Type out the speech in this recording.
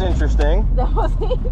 interesting. That was interesting.